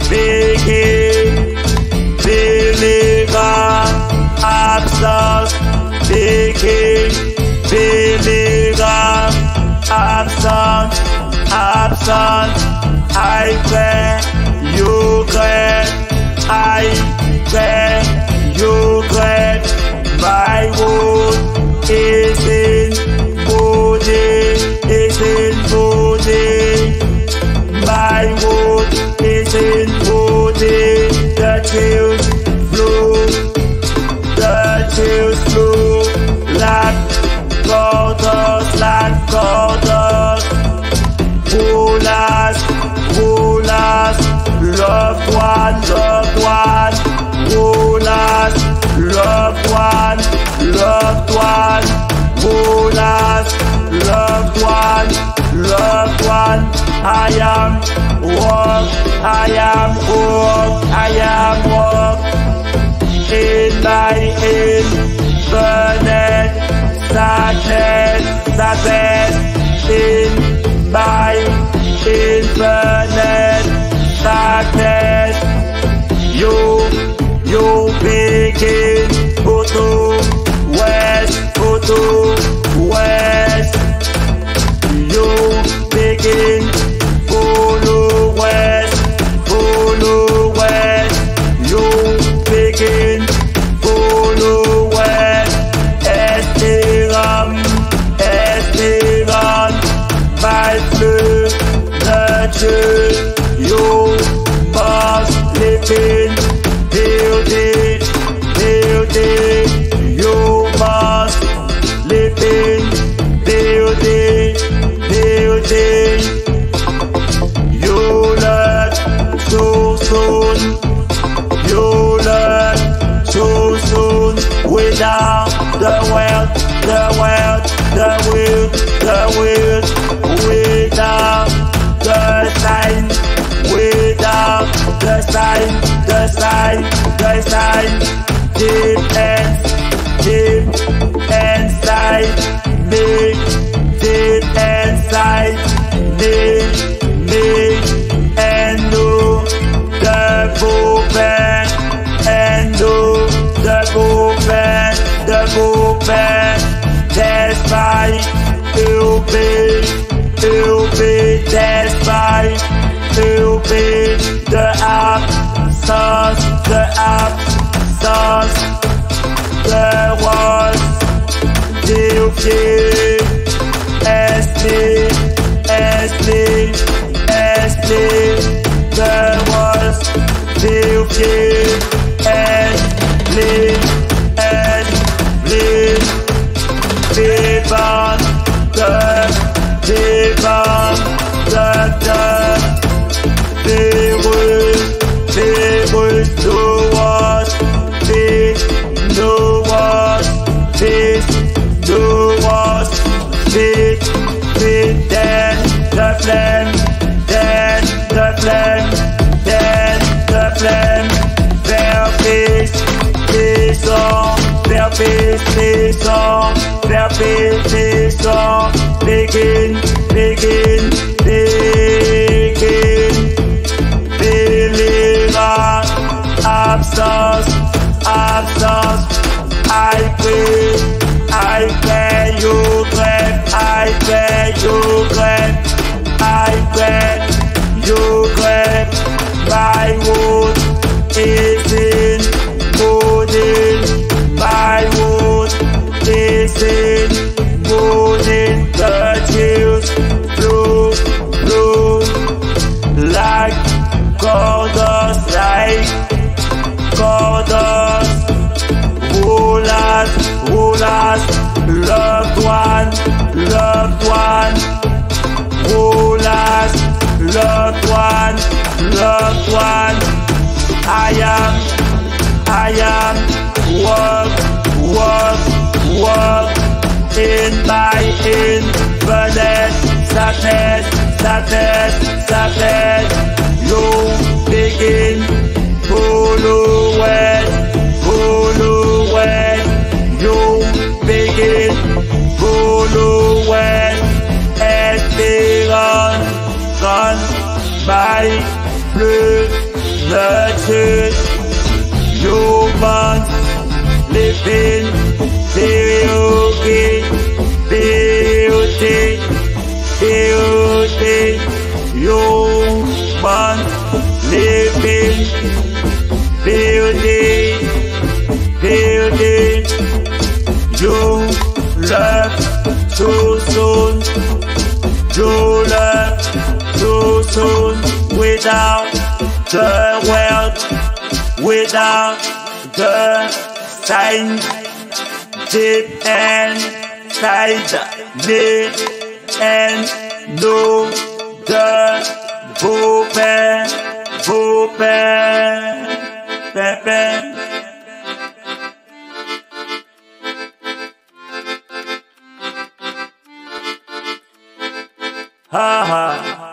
फेंके फेलेगा आता देखे फेलेगा आता आता I pray, you pray, I pray, you pray, my word. One, loved one. I am walk, I am walk, I am walk in my infinite sadness, sadness. In my infinite building. You learn so soon. You learn so soon without the world, the world, the will, the will, without the sign, without the sign, the sign, the sign, deep inside me, me, and know the movement, and know the movement, the movement. Despite you be, you be despite you be the absence, the absence, the was till pied, vivant, the the virus, virus, no was, this, no was, this, no was, this, this, then the flame, then the flame, then the flame, vers peace on, vers peace on, vers peace, peace sadness, sadness, sadness. You begin, follow west, follow west. You begin, follow west. Espérance, run by bleu, nurtured. Humans living, without the world, without the signs deep inside me and know the Booper, Booper, Pepe. Ha ha.